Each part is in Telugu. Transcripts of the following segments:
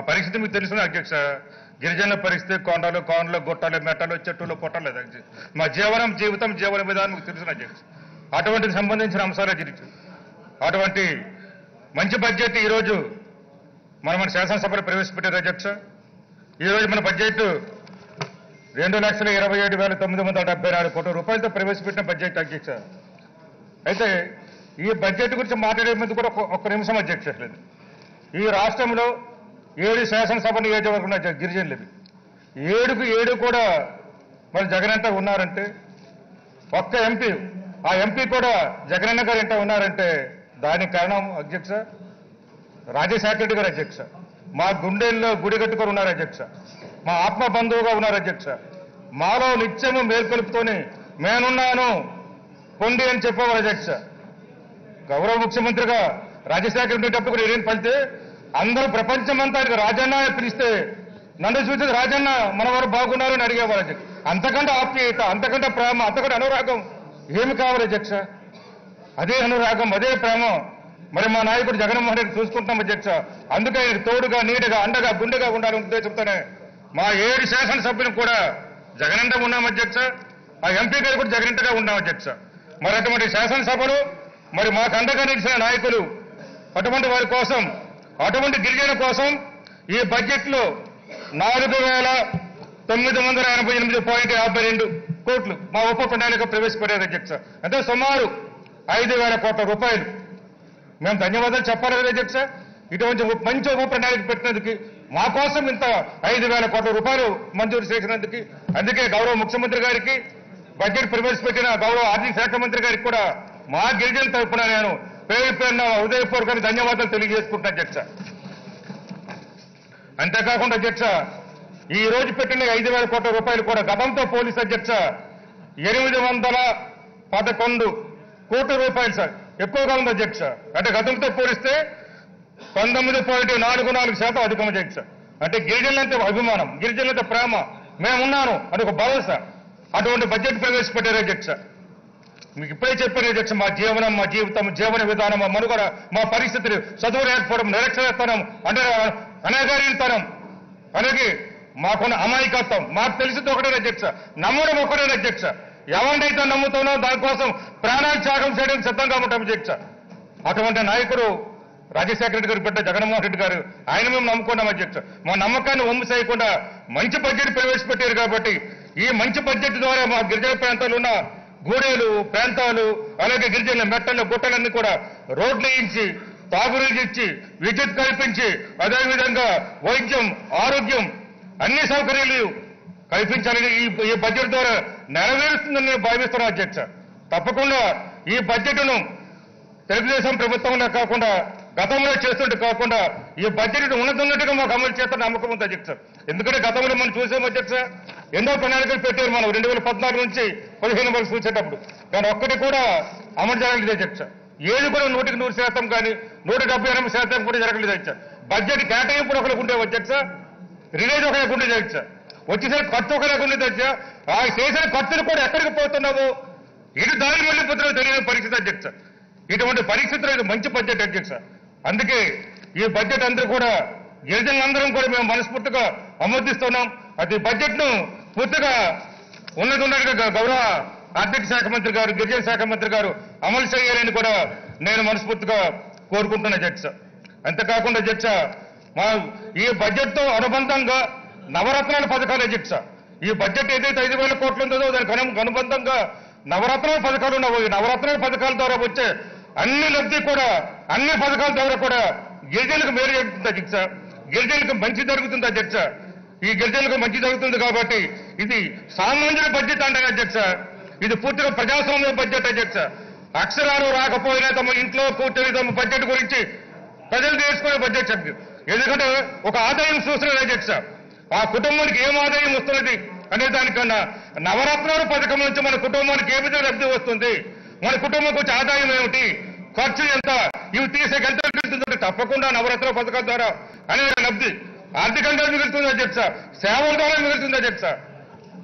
ఆ పరిస్థితి మీకు తెలుసు అధ్యక్ష గిరిజనుల పరిస్థితి కొండలు కోనలు గుట్టలు మెట్టలు చెట్టులు పొట్టలేదు మా జీవనం జీవితం జీవన విధానం మీకు తెలుసు అధ్యక్ష. అటువంటికి సంబంధించిన అంశాలు అధ్యక్ష అటువంటి మంచి బడ్జెట్ ఈరోజు మన మన శాసనసభలో ప్రవేశపెట్టారు అధ్యక్ష. ఈరోజు మన బడ్జెట్ రెండు లక్షల ఇరవై ఏడు వేల తొమ్మిది వందల డెబ్బై నాలుగు కోట్ల రూపాయలతో ప్రవేశపెట్టిన బడ్జెట్ అధ్యక్ష. అయితే ఈ బడ్జెట్ గురించి మాట్లాడే ముందు కూడా ఒక్క- ఒక్క నిమిషం అధ్యక్ష లేదు. ఈ రాష్ట్రంలో ఏడు శాసనసభ నియోజకవర్గం ఉన్నాయి గిరిజనులవి ఏడుకు ఏడు కూడా మరి జగన్ జగనంట ఉన్నారంటే ఒక్క ఎంపీ ఆ ఎంపీ కూడా జగనన్న గారు ఎంత ఉన్నారంటే దానికి కారణం అధ్యక్ష రాజశేఖర రెడ్డి గారు అధ్యక్ష మా గుండెల్లో గుడి కట్టుకొని ఉన్నారు అధ్యక్ష మా ఆత్మ బంధువుగా ఉన్నారు అధ్యక్ష మాలో నిత్యము మేల్కొలుపుతోని నేనున్నాను పొండి అని చెప్పేవారు అధ్యక్ష. గౌరవ ముఖ్యమంత్రిగా రాజశేఖర రెడ్డి కూడా ఏం పలితే అందరూ ప్రపంచమంతా రాజన్న పిలిస్తే నన్ను చూసి రాజన్న మనవారు బాగున్నారు అని అడిగేవారు అధ్యక్ష. అంతకంటే ఆప్యాయత అంతకంటే ప్రేమ అంతకంటే అనురాగం ఏమి కావాలి అధ్యక్ష? అదే అనురాగం అదే ప్రేమ. మరి మా నాయకుడు జగన్మోహన్ రెడ్డి చూసుకుంటున్నాం అధ్యక్ష. అందుకే తోడుగా నీడగా అండగా గుండెగా ఉండాలనే ఉద్దేశంతోనే మా ఏడు శాసనసభ్యులు కూడా జగనంట ఉన్నాం అధ్యక్ష. ఆ ఎంపీ గారు కూడా జగనంటగా ఉన్నాం అధ్యక్ష. మరి అటువంటి శాసనసభలు మరి మాకు అండగా నిలిచిన నాయకులు అటువంటి వారి కోసం అటువంటి గిరిజన కోసం ఈ బడ్జెట్లో నాలుగు వేల తొమ్మిది వందల ఎనభై ఎనిమిది పాయింట్ యాభై రెండు కోట్లు మా ఉప ప్రణాళిక ప్రవేశపెట్టారు అధ్యక్ష అంటే సుమారు ఐదు వేల కోట్ల రూపాయలు. మేము ధన్యవాదాలు చెప్పాలి కదా అధ్యక్ష ఇటువంటి మంచి ఉప ప్రణాళిక పెట్టినందుకు మా కోసం ఇంత ఐదు వేల కోట్ల రూపాయలు మంజూరు చేసినందుకు అందుకే గౌరవ ముఖ్యమంత్రి గారికి బడ్జెట్ ప్రవేశపెట్టిన గౌరవ ఆర్థిక శాఖ మంత్రి గారికి కూడా మా గిరిజన తరఫున నేను పేరు పేరున హృదయపూర్వక ధన్యవాదాలు తెలియజేసుకుంటున్నా అధ్యక్ష అంతేకాకుండా అధ్యక్ష ఈ రోజు పెట్టిన ఐదు వేల కోట్ల రూపాయలు కూడా గతంతో పోలీస్ అధ్యక్ష ఎనిమిది వందల పదకొండు కోట్ల రూపాయలు సార్. ఎక్కువగా ఉంది అధ్యక్ష అంటే గతంతో పోలిస్తే పంతొమ్మిది పాయింట్ నాలుగు నాలుగు శాతం అధికం అధ్యక్ష అంటే గిరిజనులంటే అభిమానం గిరిజనులంటే ప్రేమ. మేమున్నాను అని ఒక భరోసా. అటువంటి బడ్జెట్ ప్రవేశపెట్టారు అధ్యక్ష మీకు ఇప్పుడే చెప్పాను అధ్యక్ష మా జీవనం మా జీవితం జీవన విధానం మా మనుగడ మా పరిస్థితులు చదువు లేకపోవడం నిరక్షరతనం అంటే అనగారితనం. అలాగే మాకున్న అమాయకత్వం. మాకు తెలిసింది ఒకటే అధ్యక్ష? నమ్మడం ఒకటే అధ్యక్ష? ఎవరినైతే నమ్ముతానో దానికోసం ప్రాణాలు త్యాగం చేయడానికి సిద్ధంగా ఉంటాం అధ్యక్ష. అటువంటి నాయకుడు రాజశేఖర రెడ్డి గారు బిడ్డ జగన్మోహన్ రెడ్డి గారు ఆయన మేము నమ్ముకున్నాం అధ్యక్ష. మా నమ్మకాన్ని ఒమ్ము చేయకుండా మంచి బడ్జెట్ ప్రవేశపెట్టారు కాబట్టి ఈ మంచి బడ్జెట్ ద్వారా మా గిరిజన ప్రాంతాలు ఉన్న గూడేలు ప్రాంతాలు అలాగే గిరిజనుల మెట్టలు గుట్టలన్నీ కూడా రోడ్లు వేయించి తాగునీరు ఇచ్చి విద్యుత్ కల్పించి అదేవిధంగా వైద్యం ఆరోగ్యం అన్ని సౌకర్యాలు కల్పించాలని ఈ ఈ బడ్జెట్ ద్వారా నెరవేరుస్తుందని నేను భావిస్తున్నాను అధ్యక్ష. తప్పకుండా ఈ బడ్జెట్ను తెలుగుదేశం ప్రభుత్వంలో కాకుండా గతంలో చేస్తుంటే కాకుండా ఈ బడ్జెట్ ఉన్నతున్నట్టుగా మాకు అమలు చేత నమ్మకం ఉంది అధ్యక్ష? ఎందుకంటే గతంలో మనం చూసాం అధ్యక్ష ఎన్నో ప్రణాళికలు పెట్టారు మనం. రెండు వేల పద్నాలుగు నుంచి పదిహేను వరకు చూసేటప్పుడు. కానీ ఒక్కటి కూడా అమలు జరగలేదు అధ్యక్ష. ఏది కూడా నూటికి నూరు శాతం కానీ నూట డెబ్బై ఎనిమిది శాతం కూడా జరగలేదు అధ్యక్ష. బడ్జెట్ కేటాయింపుడు ఒకరికి ఉండే అధ్యక్ష. రిలీజ్ ఒకరికి ఉండేది అధ్యక్ష. వచ్చేసరికి ఖర్చు ఒకరికి ఉండేది అధ్యక్ష. ఆ చేసిన ఖర్చులు కూడా ఎక్కడికి పోతున్నావు? ఇటు దారి వెళ్ళిపోతున్నా తెలియని పరిస్థితి అధ్యక్ష. ఇటువంటి పరిస్థితులు మంచి బడ్జెట్ అధ్యక్ష. అందుకే ఈ బడ్జెట్ అందరూ కూడా గిరిజనులందరం కూడా మేము మనస్ఫూర్తిగా ఆమోదిస్తున్నాం అది బడ్జెట్ను పూర్తిగా ఉన్నది ఉన్నట్టుగా గౌరవ ఆర్థిక శాఖ మంత్రి గారు గిరిజన శాఖ మంత్రి గారు అమలు చేయాలని కూడా నేను మనస్ఫూర్తిగా కోరుకుంటున్నా అధ్యక్ష అంతేకాకుండా అధ్యక్ష మా ఈ బడ్జెట్తో అనుబంధంగా నవరత్నాల పథకాలు అధ్యక్ష ఈ బడ్జెట్ ఏదైతే ఐదు వేల కోట్లు ఉందో దానికి అనుబంధంగా నవరత్నాల పథకాలు ఉన్నావు. ఈ నవరత్నాల పథకాల ద్వారా వచ్చే అన్ని లబ్ధి కూడా అన్ని పథకాల ద్వారా కూడా గిరిజనులకు మేలు జరుగుతుందా దీక్ష గిరిజనులకు మంచి జరుగుతుందా అధ్యక్ష ఈ గిరిజనులకు మంచి జరుగుతుంది కాబట్టి ఇది సామాన్యుల బడ్జెట్ అంటే అధ్యక్ష? ఇది పూర్తిగా ప్రజాస్వామ్య బడ్జెట్ అధ్యక్ష. అక్షరాలు రాకపోయినా తమ ఇంట్లో కూర్చొని తమ బడ్జెట్ గురించి ప్రజలు నేర్చుకునే బడ్జెట్ చెప్పి ఎందుకంటే ఒక ఆదాయం చూస్తున్నది అధ్యక్ష. ఆ కుటుంబానికి ఏం ఆదాయం వస్తున్నది అనే దానికన్నా నవరత్నాలు పథకం నుంచి మన కుటుంబానికి ఏ విధంగా లబ్ధి వస్తుంది? మన కుటుంబంకి వచ్చే ఆదాయం ఏమిటి? ఖర్చు ఎంత? ఇవి తీసే ఎంత మిగులుతుందంటే తప్పకుండా నవరత్న పథకం ద్వారా. అనేక లబ్ధి ఆర్థికంగా మిగులుతుంది అధ్యక్ష సేవల ద్వారా మిగులుతుంది అధ్యక్ష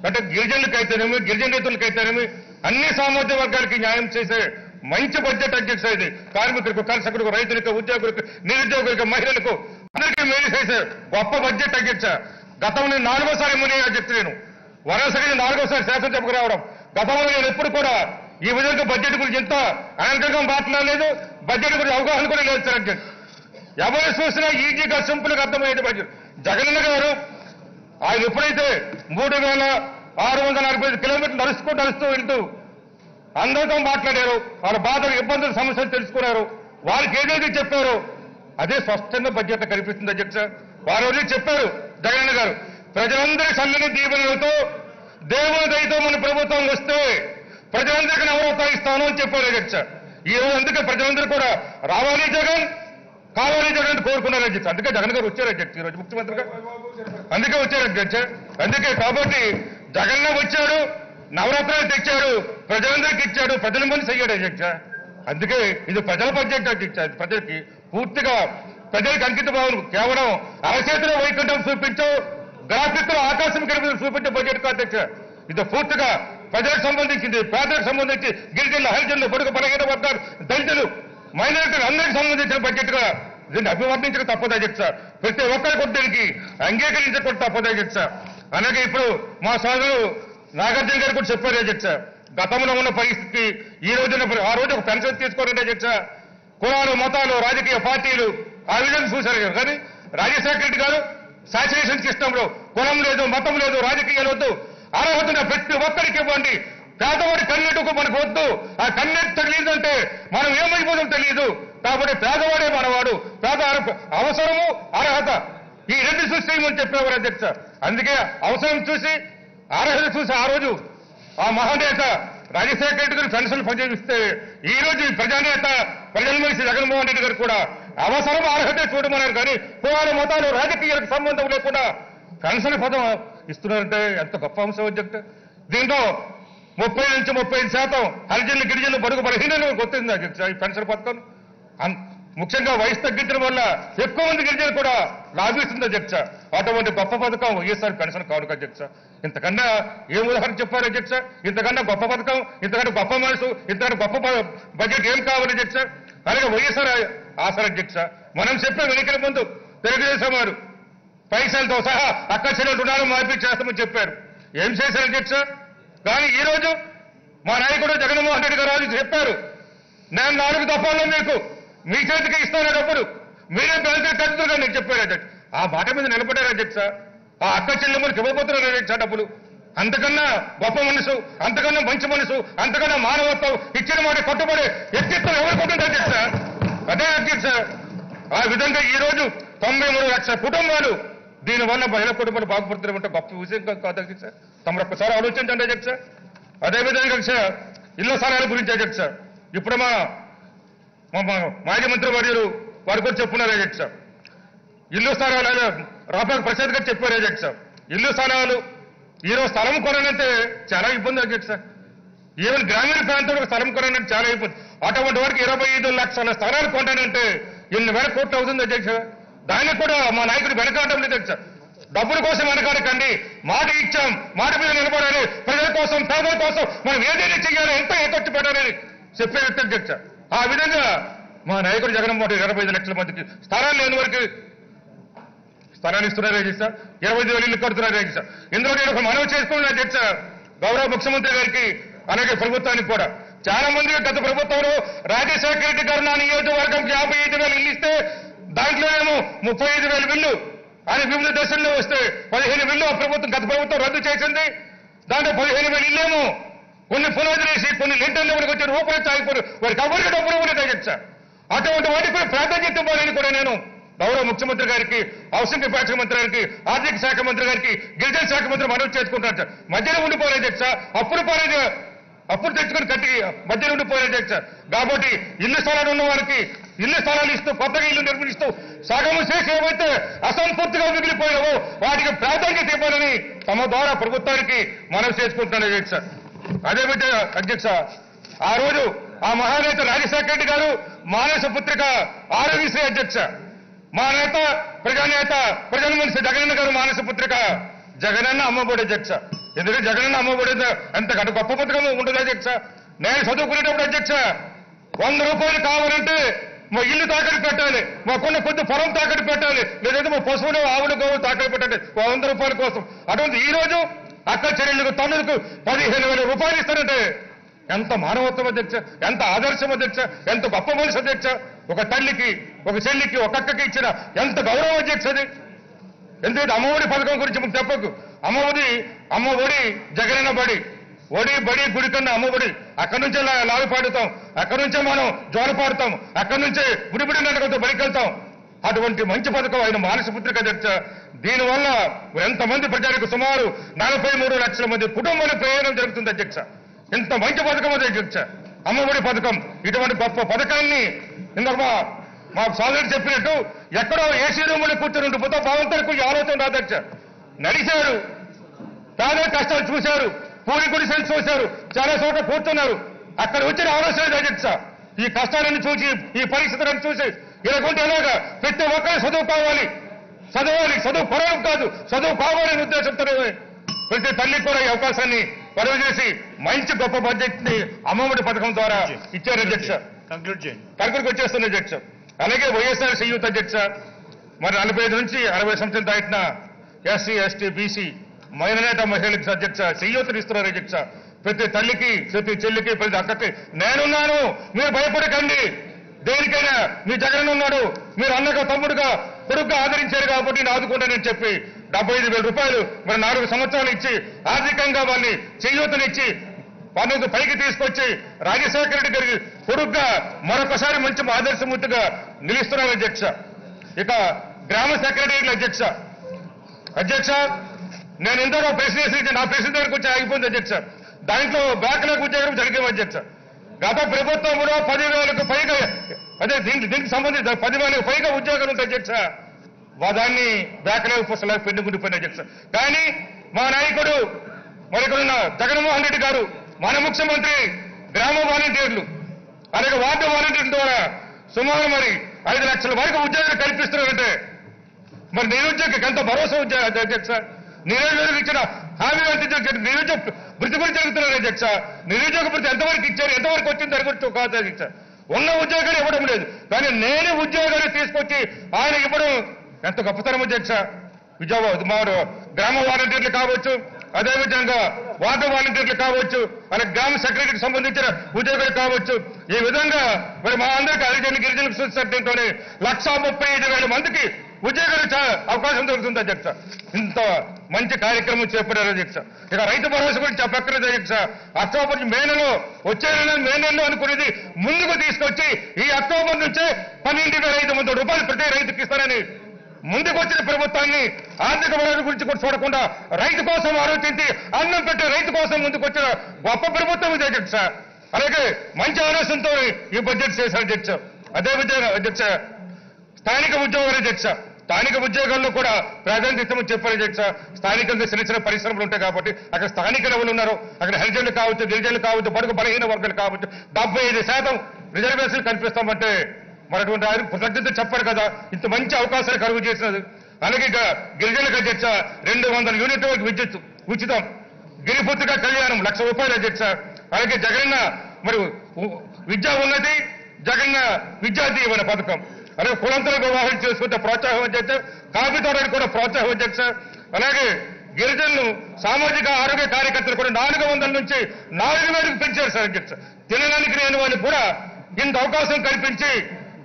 అంటే గిరిజనులకైతేనేమి గిరిజన రైతులకైతేనేమి అన్ని సామాజిక వర్గాలకి న్యాయం చేసే మంచి బడ్జెట్ అధ్యక్ష ఇది. కార్మికులకు కర్షకులకు రైతులకు ఉద్యోగులకు నిరుద్యోగులకు మహిళలకు అందరికీ మేలు చేసే గొప్ప బడ్జెట్ అధ్యక్ష. గతంలో నేను నాలుగోసారి ఎమ్మెల్యే అధ్యక్ష నేను. వరుసగా నాలుగోసారి శాసనసభకు రావడం. గతంలో నేను ఎప్పుడు కూడా ఈ విధంగా బడ్జెట్ గురించి ఎంత అనంతంగా మాట్లాడలేదు. బడ్జెట్ గురించి అవగాహన కూడా లేదు సార్ అధ్యక్ష ఎవరు చూసినా ఈజీగా సింపుల్గా అర్థమయ్యేది బడ్జెట్ జగన్ గారు ఆయన ఎప్పుడైతే మూడు వేల ఆరు వందల నలభై ఐదు కిలోమీటర్లు నడుచుకుంటూ నడుస్తూ వెళ్తూ అందరితో మాట్లాడారు వాళ్ళ బాధలు ఇబ్బందులు సమస్యలు తెలుసుకున్నారు. వారికి ఏదైతే చెప్పారో అదే స్పష్టంగా బడ్జెట్ కనిపిస్తుంది అధ్యక్ష వారు చెప్పారు? జగన్ గారు. ప్రజలందరి సల్లని దీవెనలతో దేవుని దయతో మన ప్రభుత్వం వస్తే ప్రజలందరికీ నవరత్న ఇస్తాను అని చెప్పారు అధ్యక్ష ఈ రోజు అందుకే ప్రజలందరూ కూడా రావాలి జగన్ కావాలి జగన్ అని కోరుకున్నారు అధ్యక్ష అందుకే జగన్ గారు వచ్చారు అధ్యక్ష ఈరోజు ముఖ్యమంత్రిగా అందుకే వచ్చారు అధ్యక్ష అందుకే కాబట్టి జగన్ వచ్చాడు నవరత్నాలు తెచ్చాడు ప్రజలందరికీ ఇచ్చాడు ప్రజల మనిషి అయ్యాడు అధ్యక్ష అందుకే ఇది ప్రజల బడ్జెట్ అధ్యక్ష ప్రజలకి పూర్తిగా ప్రజలకు అంకిత భావం కేవలం అరచేతిలో వైకుంఠం చూపించు గ్రాఫిక్లో ఆకాశం కనిపించి చూపించే బడ్జెట్ కాదు అధ్యక్ష ఇది పూర్తిగా ప్రజలకు సంబంధించింది పేదలకు సంబంధించి గిరిజనులు హరిజనులు బడుగు బలహీన వర్గాలు దళితులు మైనారిటీలు అందరికి సంబంధించిన బడ్జెట్గా దీన్ని అభివర్ణించక తప్పదు సార్. ప్రతి ఒక్కరి కొద్దికి అంగీకరించక తప్పదు సార్. అలాగే ఇప్పుడు మా సోదరు నాగార్జున గారు కూడా చెప్పారు అధ్యక్ష గతంలో ఉన్న పరిస్థితి ఈ రోజున ఆ రోజు ఒక పెన్షన్ తీసుకోరండి అధ్యక్ష కులాలు మతాలు రాజకీయ పార్టీలు ఆ విధంగా చూశారు కదా. కానీ రాజశేఖర రెడ్డి గారు శాచురేషన్ సిస్టంలో లో కులం లేదు మతం లేదు రాజకీయాలు వద్దు. అర్హతన ప్రతి ఒక్కరికి ఇవ్వండి. పేదవాడి కన్నెట్టుకు మనకు వద్దు. ఆ కన్నెట్టు తెలియదంటే మనం ఏమైపోతుందో తెలియదు. కాబట్టి పేదవాడే మనవాడు. పేద అవసరము అర్హత. ఈ రెండు చూసి చేయమని చెప్పేవారు అధ్యక్ష? అందుకే అవసరం చూసి అర్హత చూసి ఆ రోజు ఆ మహానేత రాజశేఖర రెడ్డి గారు పెన్షన్ పనిచేస్తే ఈ రోజు ఈ ప్రజానేత ప్రజల మనిషి జగన్మోహన్ రెడ్డి గారు కూడా అవసరం అర్హత చూడమన్నారు. కానీ కులాల మతాలు రాజకీయాలకు సంబంధం లేకుండా పెన్షన్ పదం ఇస్తున్నారంటే ఎంత గొప్ప అంశం అధ్యక్ష దీంట్లో ముప్పై నుంచి ముప్పై ఐదు శాతం హరిజనులు గిరిజనులు బడుగు బలహీనలు కొట్టింది అధ్యక్ష ఈ పెన్షన్ పథకం. ముఖ్యంగా వయసు తగ్గించడం వల్ల ఎక్కువ మంది గిరిజనులు కూడా లాభిస్తుంది అధ్యక్ష అటువంటి గొప్ప పథకం వైఎస్ఆర్ పెన్షన్ కానుక అధ్యక్ష ఇంతకన్నా ఏం ఉదాహరణ చెప్పారు అధ్యక్ష ఇంతకన్నా గొప్ప పథకం ఇంతకంటే గొప్ప మనసు ఇంతకంటే గొప్ప బడ్జెట్ ఏం కావాలి అధ్యక్ష అలాగే వైఎస్ఆర్ ఆసరా అధ్యక్ష మనం చెప్పే ఎన్నికల ముందు తెలుగుదేశం వారు పైసలతో సహా అక్కడ రుణాలు మార్పిడి చేస్తామని చెప్పారు. ఏం చేశారు అధ్యక్ష? కానీ ఈ రోజు మా నాయకుడు జగన్మోహన్ రెడ్డి గారు చెప్పారు నేను నాలుగు దఫాల్లో మీకు మీ చేతికి ఇస్తాను డబ్బులు మీరే బ్యాంకు కట్టుతున్నారు నేను చెప్పారు అధ్యక్ష. ఆ మాట మీద నిలబడారు అధ్యక్ష. ఆ అక్క చెల్లెమ్మలకు ఇవ్వబోతున్నారు అధ్యక్ష డబ్బులు అంతకన్నా గొప్ప మనసు అంతకన్నా మంచి మనసు అంతకన్నా మానవత్వం ఇచ్చిన మాట కట్టుబడి వ్యక్తిత్వం ఎవరు కొట్టుంటారు అధ్యక్ష? అదే అధ్యక్ష. ఆ విధంగా ఈ రోజు తొంభై మూడు లక్షల కుటుంబాలు దీనివల్ల మహిళా కుటుంబాలు బాగుపడుతున్నారంటే గొప్ప విషయం కాదు అధ్యక్ష తమరు ఒక్కసారి ఆలోచించండి అధ్యక్ష అదేవిధంగా అధ్యక్ష ఇళ్ళ స్థలాల గురించి అధ్యక్ష ఇప్పుడు మా మా- మాజీ మంత్రి వర్యులు వారి కూడా చెప్పున్నారు అధ్యక్ష ఇల్లు స్థానాలు రాపాక ప్రసాద్ గారు చెప్పారు అధ్యక్ష ఇల్లు స్థలాలు ఈరోజు స్థలం కొనాలంటే చాలా ఇబ్బంది అధ్యక్ష ఈవెన్ గ్రామీణ ప్రాంతంలో స్థలం కొనాలంటే చాలా ఇబ్బంది. అటువంటి వారికి ఇరవై ఐదు లక్షల స్థలాలు కొనాలంటే ఎన్ని వేల కోట్లు అవుతుంది అధ్యక్ష దానికి కూడా మా నాయకుడు వెనకాడటం లేదు సార్ డబ్బుల కోసం వెనకాడకండి. మాట ఇచ్చాం. మాట మీద నిలబడాలి. ప్రజల కోసం పేదల కోసం మనం ఏదైనా చేయాలి ఎంత ఏ ఖర్చు పెట్టాలని చెప్పే వ్యక్తి అధ్యక్ష ఆ విధంగా మా నాయకుడు జగన్మోహన్ రెడ్డి ఇరవై ఐదు లక్షల మందికి స్థలాలు లేని వరకు స్థలాన్ని ఇస్తున్నారు అధ్యక్ష ఇరవై ఐదు వేలు ఇల్లు కడుతున్నారు అధ్యక్ష ఇందులో నేను ఒక మనవి చేసుకున్నాను అధ్యక్ష గౌరవ ముఖ్యమంత్రి గారికి అలాగే ప్రభుత్వానికి కూడా. చాలా మంది గత ప్రభుత్వంలో రాజశేఖర రెడ్డి గారు నా నియోజకవర్గంకి యాభై ఐదు వేలు ఇల్లు ఇస్తే దాంట్లోనేమో ముప్పై ఐదు వేలు బిల్లు అని వివిధ దశల్లో వస్తే పదిహేను బిల్లు ప్రభుత్వం గత ప్రభుత్వం రద్దు చేసింది. దాంట్లో పదిహేను వేలు ఇల్లేమో కొన్ని పునాదులు వేసి కొన్ని లింటర్లు వరకు వచ్చి రూపాయలు తాగిపోరు వారికి ఎవరికి డబ్బులు కూడా తగ్గించా. అటువంటి వాటికి కూడా ప్రాధాన్యత ఇవ్వాలని కూడా నేను గౌరవ ముఖ్యమంత్రి గారికి హౌసింగ్ శాఖ మంత్రి గారికి ఆర్థిక శాఖ మంత్రి గారికి గిరిజన శాఖ మంత్రి మనవి చేసుకుంటారు సార్. మధ్యలో ఉండిపోలేదు అధ్యక్ష అప్పుడు పోలేదు. అప్పుడు తెచ్చుకొని కట్టి మధ్యలో ఉండిపోలేదు అధ్యక్ష కాబట్టి ఇల్లు స్థలాలు ఉన్న వారికి ఇల్లు స్థలాలు ఇస్తూ కొత్తగా ఇల్లు నిర్మిస్తూ సగం చేసి ఏవైతే అసంపూర్తిగా మిగిలిపోయావో వాటికి ప్రాధాన్యత ఇవ్వాలని తమ ద్వారా ప్రభుత్వానికి మనవి చేసుకుంటున్నాను అధ్యక్ష. అదేవిధంగా అధ్యక్ష? ఆ రోజు ఆ మహానేత రాజశేఖర రెడ్డి గారు మానస పుత్రిక ఆరోగ్యశ్రీ అధ్యక్ష. మా నేత ప్రజానేత ప్రజల మనిషి జగనన్న గారు మానస పుత్రిక జగనన్న అమ్మబడి అధ్యక్ష. ఎందుకంటే జగనన్న అమ్మబడి అంత గత గొప్ప పథకం ఉండదు అధ్యక్ష. నేను చదువుకునేటప్పుడు అధ్యక్ష వంద రూపాయలు కావాలంటే మా ఇల్లు తాకట్టు పెట్టాలి. మాకున్న కొద్ది పొలం తాకట్టు పెట్టాలి. లేదంటే మా పశువులు ఆవులు గోవులు తాకట్టు పెట్టాలి ఓ వంద రూపాయల కోసం. అటువంటి ఈ రోజు అక్క చెల్లెళ్ళకు తమ్ములకు పదిహేను వేల రూపాయలు ఇస్తారంటే ఎంత మానవత్వం అధ్యక్ష ఎంత ఆదర్శం అధ్యక్ష ఎంత గొప్ప మనిషి అధ్యక్ష ఒక తల్లికి ఒక చెల్లికి ఒక అక్కకి ఇచ్చిన ఎంత గౌరవం అధ్యక్ష అది? ఎందుకంటే అమ్మఒడి పథకం గురించి మీకు చెప్పకు. అమ్మఒడి అమ్మ ఒడి జగనన్న బడి. ఒడి బడి గుడి కన్నా అమ్మఒడి అక్కడి నుంచే లా- లావి పాడుతాం. అక్కడి నుంచే మనం జోల పాడుతాం. అక్కడి నుంచే గుడిబడి నడకతో బడికి వెళ్తాం. అటువంటి మంచి పథకం ఆయన మానస పుత్రిక దీనివల్ల ఎంతమంది ప్రజలకు సుమారు నలభై మూడు లక్షల మంది కుటుంబాలకు ప్రయోజనం జరుగుతుంది అధ్యక్ష. ఇంత మంచి పథకం అది అధ్యక్ష. అమ్మఒడి పథకం. ఇటువంటి గొప్ప పథకాన్ని ఇందాక మా సోదరుడు చెప్పినట్టు ఎక్కడో ఏసీ రూములు కూర్చొని ఉండిపోతే భావంతరకు ఆలోచన రాదక్ష నడిచారు చాలా కష్టాలు చూశారు. పూరి గుడిసెలు చూశారు. చాలా చోట్ల కూర్చున్నారు అక్కడ వచ్చిన ఆలోచన అధ్యక్ష ఈ కష్టాలను చూసి ఈ పరిస్థితులను చూసి ఇలాగుంటే ఎలాగా ప్రతి ఒక్కరు చదువు కావాలి. చదవాలి. చదువు కొరడం కాదు. చదువు కావాలనే ఉద్దేశంతో ప్రతి తల్లి కూడా ఈ అవకాశాన్ని పరువు చేసి మంచి గొప్ప బడ్జెట్ని అమ్మఒడి పథకం ద్వారా ఇచ్చారు అధ్యక్ష. కంక్లూడ్ వచ్చేస్తుంది అధ్యక్ష. అలాగే వైఎస్ఆర్ యూత్ అధ్యక్ష. మరి నలభై ఐదు నుంచి అరవై సంవత్సరాలు దాటిన ఎస్సీ ఎస్టీ బీసీ మైనరేట మహిళలకు అధ్యక్ష చెయ్యొత్తులు ఇస్తున్నారు అధ్యక్ష ప్రతి తల్లికి ప్రతి చెల్లికి ప్రతి అక్కకి నేనున్నాను. మీరు భయపడకండి. దేనికైనా మీ జగన్ ఉన్నాడు. మీరు అన్నగా తమ్ముడుగా కొడుకుగా ఆదరించారు కాబట్టి నేను ఆదుకుంటానని చెప్పి డెబ్బై ఐదు వేల రూపాయలు మరి నాలుగు సంవత్సరాలు ఇచ్చి ఆర్థికంగా వాళ్ళని చేయూతనిచ్చి పన్నుకు పైకి తీసుకొచ్చి రాజశేఖర రెడ్డి గారికి కొడుగ్గా మరొకసారి మంచి ఆదర్శమూర్తిగా నిలుస్తున్నారు అధ్యక్ష. ఇక గ్రామ సెక్రటరీల అధ్యక్ష. అధ్యక్ష నేను ఇంతగా ప్రశ్న వేసి నా ప్రశ్న దగ్గరకు వచ్చి ఆగిపోయింది అధ్యక్ష దాంట్లో బ్యాక్లాగ్ ఉద్యోగం జరిగే అధ్యక్ష గత ప్రభుత్వంలో పదివేలకు పైగా అదే దీనికి దీనికి సంబంధించి పదివేలకు పైగా ఉద్యోగాలు ఉంటాయి అధ్యక్ష వా- దాన్ని బ్యాక్లాగ్ పుస్తకాలకు పెండుకుండిపోయిన అధ్యక్ష కానీ మా నాయకుడు మరి ఇక్కడ ఉన్న జగన్మోహన్ రెడ్డి గారు మన ముఖ్యమంత్రి గ్రామ వాలంటీర్లు అలాగే వార్డు వాలంటీర్ల ద్వారా సుమారు మరి ఐదు లక్షల వరకు ఉద్యోగాలు కల్పిస్తున్నారంటే మరి నిరుద్యోగికి ఎంత భరోసా ఉద్యోగ అధ్యక్ష నిరుద్యోగులకు ఇచ్చిన హామీ వర్తించారు నిరుద్యోగ వృత్తి గురించి జరుగుతున్నారు అధ్యక్ష. నిరుద్యోగ వృత్తి ఎంతవరకు ఇచ్చారు ఎంతవరకు వచ్చింది దాని గురించి కాదు అధ్యక్ష. ఉన్న ఉద్యోగాలు ఇవ్వడం లేదు. కానీ నేను ఉద్యోగాలు తీసుకొచ్చి ఆయన ఇవ్వడం ఎంత గొప్పతనం అధ్యక్ష. విజయవాడ మారు గ్రామ వాలంటీర్లు కావచ్చు అదేవిధంగా వార్డు వాలంటీర్లు కావచ్చు అలాగే గ్రామ సెక్రటరీకి సంబంధించిన ఉద్యోగులు కావచ్చు. ఈ విధంగా మరి మా అందరికీ హరిజన గిరిజన సొసైటీతోనే లక్షా ముప్పై ఐదు వేల మందికి ఉద్యోగాలు చా- అవకాశం దొరుకుతుంది అధ్యక్ష ఇంత మంచి కార్యక్రమం చేపట్టారు అధ్యక్ష ఇక రైతు భరోసా గురించి చెప్పక్కర్లేదు అధ్యక్ష అక్టోబర్ మే నెలలో వచ్చే నెల మే నెలలో అనుకునేది ముందుకు తీసుకొచ్చి ఈ అక్టోబర్ నుంచే పన్నెండు వేల ఐదు వందల రూపాయలు ప్రతి రైతుకి ఇస్తారని ముందుకు వచ్చిన ప్రభుత్వాన్ని ఆర్థిక వనరుల గురించి కూడా చూడకుండా రైతు కోసం ఆలోచించి అన్నం పెట్టే రైతు కోసం ముందుకు వచ్చిన గొప్ప ప్రభుత్వం ఇది అధ్యక్ష అలాగే మంచి ఆలోచనతో ఈ బడ్జెట్ చేశారు అధ్యక్ష అదేవిధంగా అధ్యక్ష స్థానిక ఉద్యోగాలు అధ్యక్ష స్థానిక ఉద్యోగాల్లో కూడా ప్రాధాన్యత ఇస్తామని చెప్పారు అధ్యక్ష స్థానికంగా చిన్న చిన్న పరిశ్రమలు ఉంటాయి కాబట్టి అక్కడ స్థానిక ఎవరు ఉన్నారు. అక్కడ హరిజనులు కావచ్చు గిరిజనులు కావచ్చు బడుగు బలహీన వర్గాలు కావచ్చు. డెబ్బై ఐదు శాతం రిజర్వేషన్ కనిపిస్తామంటే మనటువంటి ఆయన కృతజ్ఞత చెప్పారు కదా. ఇంత మంచి అవకాశాలు కలుగు చేసినది. అలాగే ఇక గిరిజనులకు అధ్యక్ష రెండు వందల యూనిట్ల వరకు విద్యుత్ ఉచితం. గిరిపుత్రిక కళ్యాణం లక్ష రూపాయలు అధ్యక్ష అలాగే జగన్న మరి విద్యా ఉన్నతి జగన్న విద్యా దీవెన పథకం. అలాగే కులంతరం వివాహం చేసుకుంటే ప్రోత్సాహం చేస్తే కాఫీ కూడా ప్రోత్సాహం అధ్యక్ష అలాగే గిరిజనులు సామాజిక ఆరోగ్య కార్యకర్తలు కూడా నాలుగు వందల నుంచి నాలుగు వేలకు పెంచారు సార్ తినడానికి లేని వాళ్ళు కూడా ఇంత అవకాశం కల్పించి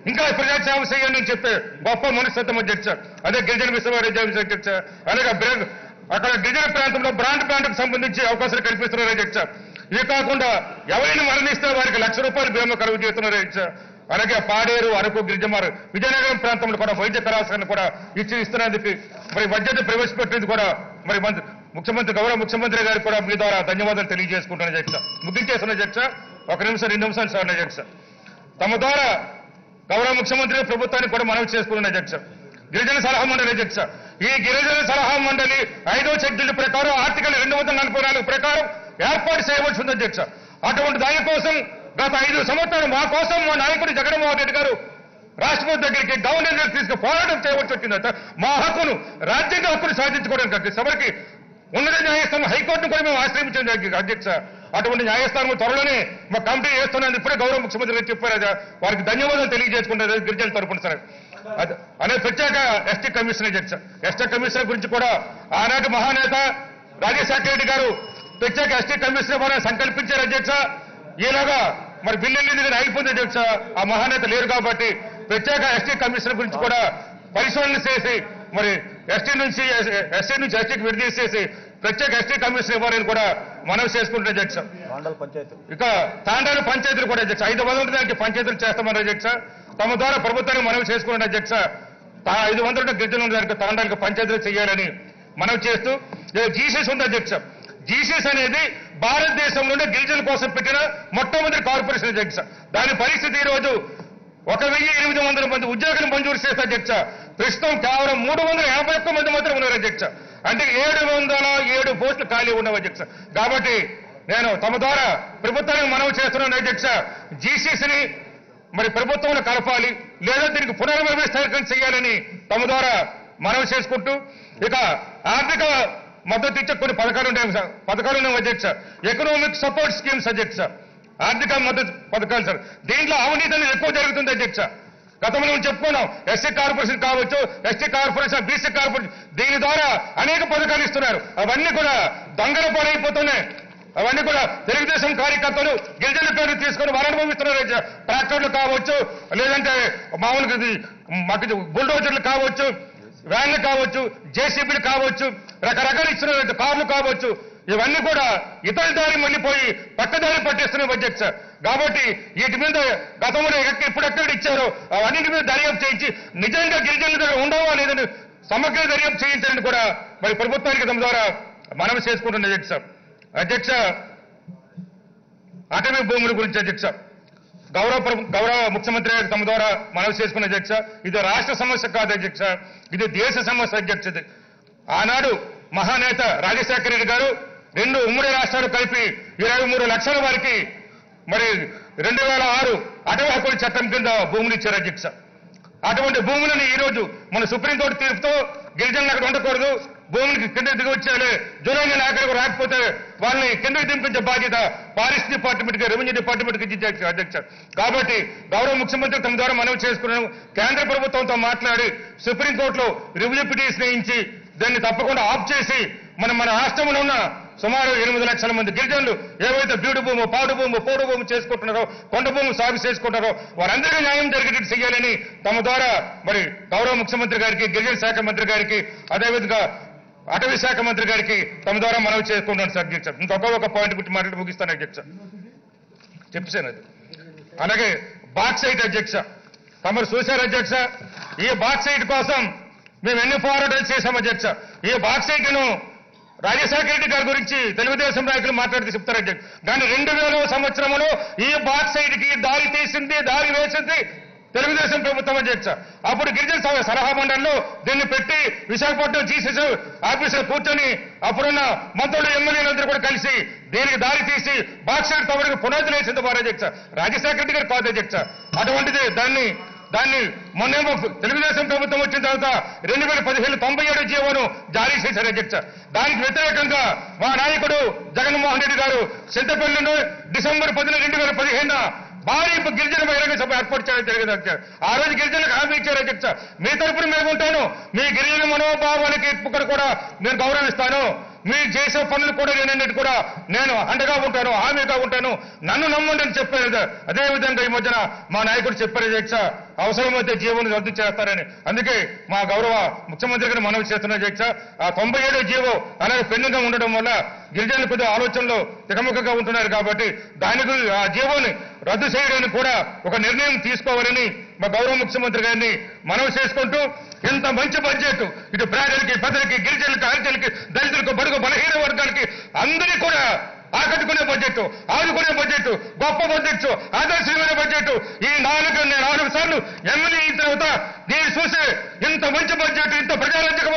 ఇంకా ప్రజాసేవ చేయండి అని చెప్పే గొప్ప మనస్తత్వం అధ్యక్ష అదే గిరిజన విశ్వవిద్యాలయం అధ్యక్ష అలాగే బ్రేక్ అక్కడ గిరిజన ప్రాంతంలో బ్రాండ్ ప్లాంట్కు సంబంధించి అవకాశాలు కల్పిస్తున్నారు అధ్యక్ష ఇవి కాకుండా ఎవరైనా మరణిస్తే వారికి లక్ష రూపాయలు బీమా కలుగు చేస్తున్నారు అధ్యక్ష అలాగే పాడేరు అరకు గిరిజమారు విజయనగరం ప్రాంతంలో కూడా వైద్య కళాశాలను కూడా ఇచ్చి ఇస్తున్నారని చెప్పి మరి బడ్జెట్ ప్రవేశపెట్టింది కూడా మరి మంత్రి ముఖ్యమంత్రి గౌరవ ముఖ్యమంత్రి గారికి కూడా మీ ద్వారా ధన్యవాదాలు తెలియజేసుకుంటున్నాను అధ్యక్ష ముగించేస్తున్న అధ్యక్ష ఒక నిమిషం రెండు నిమిషాలు సార్ అధ్యక్ష తమ ద్వారా గౌరవ ముఖ్యమంత్రి ప్రభుత్వానికి కూడా మనవి చేసుకున్న అధ్యక్ష గిరిజన సలహా మండలి అధ్యక్ష ఈ గిరిజన సలహా మండలి ఐదో షెడ్యూల్ ప్రకారం ఆర్టికల్ రెండు వందల నలభై నాలుగు ప్రకారం ఏర్పాటు చేయవలసి ఉంది అధ్యక్ష అటువంటి దానికోసం గత ఐదు సంవత్సరాలు మా కోసం మా నాయకుడు జగన్మోహన్ రెడ్డి గారు రాష్ట్రపతి దగ్గరికి గవర్నర్ దగ్గరికి తీసుకు పోరాటం చేయవలసి వచ్చిందట. మా హక్కును రాజ్యాంగ హక్కును సాధించుకోవడానికి సభకి ఎవరికి ఉన్నత న్యాయస్థానం హైకోర్టును కూడా మేము ఆశ్రయించాం అధ్యక్ష అటువంటి న్యాయస్థానం త్వరలోనే మా కమిటీ చేస్తున్నది ఇప్పుడే గౌరవ ముఖ్యమంత్రి గారు చెప్పారు వారికి ధన్యవాదాలు తెలియజేసుకుంటారు గిరిజన తరపున సార్. అనే ప్రత్యేక ఎస్టీ కమిషన్ అధ్యక్ష ఎస్టీ కమిషన్ గురించి కూడా ఆనాటి మహానేత రాజశేఖర రెడ్డి గారు ప్రత్యేక ఎస్టీ కమిషన్ ఇవ్వాలని సంకల్పించారు అధ్యక్ష. ఈలోగా మరి బిల్లు దగ్గర అయిపోయింది అధ్యక్ష ఆ మహానేత లేరు కాబట్టి ప్రత్యేక ఎస్టీ కమిషన్ గురించి కూడా పరిశోధన చేసి మరి ఎస్టీ నుంచి ఎస్టీ నుంచి ఎస్టీకి విడదీసేసి ప్రత్యేక ఎస్టీ కమిషన్ ఇవ్వాలని కూడా మనవి చేసుకుంటున్న అధ్యక్ష ఇక తాండాలు పంచాయతీలు కూడా అధ్యక్ష ఐదు వందల దానికి పంచాయతీలు చేస్తామని అధ్యక్ష తమ ద్వారా ప్రభుత్వానికి మనవి చేసుకున్న అధ్యక్ష ఐదు వందల గిరిజనుల దానికి తాండాలకు పంచాయతీలు చేయాలని మనవి చేస్తూ జీసీస్ ఉంది అధ్యక్ష జీసీస్ అనేది భారతదేశంలోనే గిరిజన కోసం పెట్టిన మొట్టమొదటి కార్పొరేషన్ అధ్యక్ష. దాని పరిస్థితి ఈ రోజు ఒక వెయ్యి ఎనిమిది వందల మంది ఉద్యోగులు మంజూరు చేస్తే అధ్యక్ష. ప్రస్తుతం కేవలం మూడు వందల యాభై ఒక్క మంది మాత్రం ఉన్నారు అధ్యక్ష. అంటే ఏడు వందల ఏడు పోస్టులు ఖాళీ ఉన్నవి అధ్యక్ష. కాబట్టి నేను తమ ద్వారా ప్రభుత్వానికి మనవి చేస్తున్నాను అధ్యక్ష. జీసీసీని మరి ప్రభుత్వంలో కలపాలి లేదా దీనికి పునర్వ్యవస్థీకరణ చేయాలని తమ ద్వారా మనవి చేసుకుంటూ ఇక ఆర్థిక మద్దతు ఇచ్చే కొన్ని పథకాలు ఉన్నాయి సార్. పథకాలు ఉన్నాయి అధ్యక్ష ఎకనామిక్ సపోర్ట్ స్కీమ్స్ అధ్యక్ష ఆర్థిక మద్దతు పథకాలు సార్. దీంట్లో అవినీతి అనేది ఎక్కువ జరుగుతుంది అధ్యక్ష గతంలో మేము చెప్పుకున్నాం ఎస్సీ కార్పొరేషన్ కావచ్చు ఎస్టీ కార్పొరేషన్ బీసీ కార్పొరేషన్ దీని ద్వారా అనేక పథకాలు ఇస్తున్నారు. అవన్నీ కూడా దొంగల పాలైపోతున్నాయి. అవన్నీ కూడా తెలుగుదేశం కార్యకర్తలు గిరిజన పేరు తీసుకొని వారు అనుభవిస్తున్నారు ట్రాక్టర్లు కావచ్చు లేదంటే మామూలుగా మాకు బుల్డోజర్లు కావచ్చు వ్యాన్లు కావచ్చు జేసీబీలు కావచ్చు రకరకాలు ఇచ్చినటువంటి కార్లు కావచ్చు ఇవన్నీ కూడా ఇతర దారి మళ్ళీపోయి పక్కదారి దారి బడ్జెట్ అధ్యక్ష కాబట్టి వీటి మీద గతంలో ఎక్కడ ఎప్పుడెక్కడ ఇచ్చారో అవన్నిటి మీద దర్యాప్తు చేయించి నిజంగా గిరిజనుల దగ్గర ఉండవా లేదని సమగ్ర దర్యాప్తు చేయించాలని కూడా మరి ప్రభుత్వానికి తమ ద్వారా మనవి చేసుకుంటున్న అధ్యక్ష అధ్యక్ష అటవీ భూముల గురించి అధ్యక్ష గౌరవ గౌరవ ముఖ్యమంత్రి గారు తమ ద్వారా మనవి చేసుకున్న అధ్యక్ష ఇది రాష్ట్ర సమస్య కాదు అధ్యక్ష ఇది దేశ సమస్య అధ్యక్ష. ఆనాడు మహానేత రాజశేఖర రెడ్డి గారు రెండు ఉమ్మడి రాష్ట్రాలు కలిపి ఇరవై మూడు లక్షల వారికి మరి రెండు వేల ఆరు అటవీ హక్కుల చట్టం కింద భూములు ఇచ్చారు అధ్యక్ష. అటువంటి భూములను ఈ రోజు మన సుప్రీంకోర్టు తీర్పుతో గిరిజనులు అక్కడ ఉండకూడదు. భూములకి కింద దిగి వచ్చేయాలి జూలై ఆఖరికి రాకపోతే వాళ్ళని కిందకి దింపించే బాధ్యత ఫారెస్ట్ డిపార్ట్మెంట్కి రెవెన్యూ డిపార్ట్మెంట్కి అధ్యక్ష. కాబట్టి గౌరవ ముఖ్యమంత్రి తమ ద్వారా మనవి చేసుకున్నాను. కేంద్ర ప్రభుత్వంతో మాట్లాడి సుప్రీంకోర్టులో రివ్యూ పిటిషన్ వేయించి దాన్ని తప్పకుండా ఆఫ్ చేసి మనం మన రాష్ట్రంలో ఉన్న సుమారు ఎనిమిది లక్షల మంది గిరిజనులు ఏవైతే బీడు భూము పాడు భూము పోడు భూము చేసుకుంటున్నారో కొండ భూము సాగు చేసుకుంటారో వారందరికీ న్యాయం జరిగేటట్టు చేయాలని తమ ద్వారా మరి గౌరవ ముఖ్యమంత్రి గారికి గిరిజన శాఖ మంత్రి గారికి అదేవిధంగా అటవీ శాఖ మంత్రి గారికి తమ ద్వారా మనవి చేసుకుంటాను సార్ అధ్యక్ష ఇంకొక ఒక పాయింట్ గురించి మాట్లాడి ముగిస్తాను అధ్యక్ష చెప్పాను అది. అలాగే బాక్సైట్ అధ్యక్ష తమరు చూశారు అధ్యక్ష ఈ బాక్సైట్ కోసం మేము ఎన్ని పోరాటాలు చేశాం అధ్యక్ష ఈ బాక్సైట్ను రాజశేఖర రెడ్డి గారి గురించి తెలుగుదేశం నాయకులు మాట్లాడితే చెప్తారు అధ్యక్ష కానీ రెండు వేల సంవత్సరంలో ఈ బాక్సైట్కి దారి తీసింది దారి వేసింది తెలుగుదేశం ప్రభుత్వం అధ్యక్ష అప్పుడు గిరిజన సభ సలహా మండలిలో దీన్ని పెట్టి విశాఖపట్నం జీసీసీ ఆఫీసులో కూర్చొని అప్పుడున్న మంత్రులు ఎమ్మెల్యేలందరూ కూడా కలిసి దీనికి దారి తీసి బాక్సైట్ తమరికి పునాదులు వేసింది వారు అధ్యక్ష రాజశేఖర రెడ్డి గారు కాదు అధ్యక్ష అటువంటిది దాన్ని దాన్ని మొన్నేమో తెలుగుదేశం ప్రభుత్వం వచ్చిన తర్వాత రెండు వేల పదిహేను తొంభై ఏడు జీవోను జారీ చేశారు అధ్యక్ష దానికి వ్యతిరేకంగా మా నాయకుడు జగన్మోహన్ రెడ్డి గారు చింతపల్లిలో డిసెంబర్ పదిన రెండు వేల పదిహేను భారీ గిరిజన బహిరంగ సభ ఏర్పాటు చేయడం జరిగింది అధ్యక్ష ఆ రోజు గిరిజనులకు హామీ ఇచ్చారు అధ్యక్ష మీ తరపున మేము ఉంటాను. మీ గిరిజన మనోభావానికి ఇక్కడ కూడా నేను గౌరవిస్తాను. మీరు చేసే పనులు కూడా నేనన్నిటి కూడా నేను అండగా ఉంటాను హామీగా ఉంటాను. నన్ను నమ్మండి అని చెప్పారు అదేవిధంగా ఈ మధ్యన మా నాయకుడు చెప్పారు అధ్యక్ష అవసరమైతే జీవోను రద్దు చేస్తారని. అందుకే మా గౌరవ ముఖ్యమంత్రి గారు మనవి చేస్తున్న అధ్యక్ష ఆ తొంభై ఏడో జీవో అలాగే పెన్నుగా ఉండడం వల్ల గిరిజనులు కొద్దిగా ఆలోచనలో తికమకగా ఉంటున్నారు కాబట్టి దానికి ఆ జీవోని రద్దు చేయడానికి కూడా ఒక నిర్ణయం తీసుకోవాలని మా గౌరవ ముఖ్యమంత్రి గారిని మనవి చేసుకుంటూ ఇంత మంచి బడ్జెట్ ఇటు ప్రజలకి పెద్దలకి గిరిజనులకి హరిజనులకి దళితులకు బడుగు బలహీన వర్గానికి అందరినీ కూడా ఆకట్టుకునే బడ్జెట్ ఆదుకునే బడ్జెట్ గొప్ప బడ్జెట్ ఆదర్శమైన బడ్జెట్ ఈ నాలుగు నేను నాలుగు సార్లు ఎమ్మెల్యే అయిన తర్వాత నేను చూసే ఇంత మంచి బడ్జెట్ ఇంత ప్రజారంజక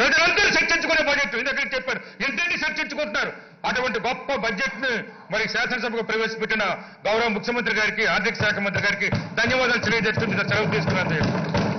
ప్రజలందరూ చర్చించుకునే బడ్జెట్ ఇందాక చెప్పారు ఇంతటి చర్చించుకుంటున్నారు. అటువంటి గొప్ప బడ్జెట్ను మరి శాసనసభకు ప్రవేశపెట్టిన గౌరవ ముఖ్యమంత్రి గారికి ఆర్థిక శాఖ మంత్రి గారికి ధన్యవాదాలు తెలియజేస్తూ సెలవు తీసుకున్నాను.